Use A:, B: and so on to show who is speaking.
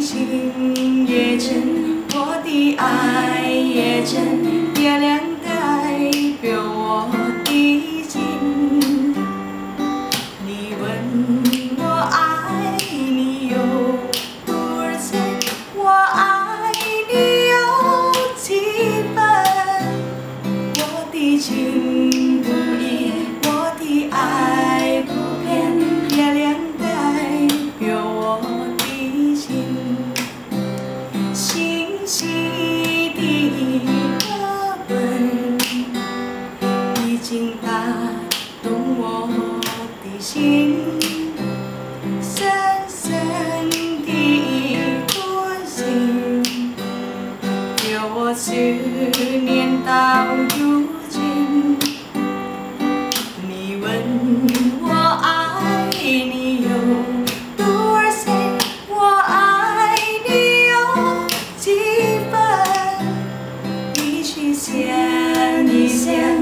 A: 情也真，我的爱也真，月亮代表我的心。你问？心深深的关情，有我思念到如今。你问我爱你有多深，我爱你有几分？你去想一想。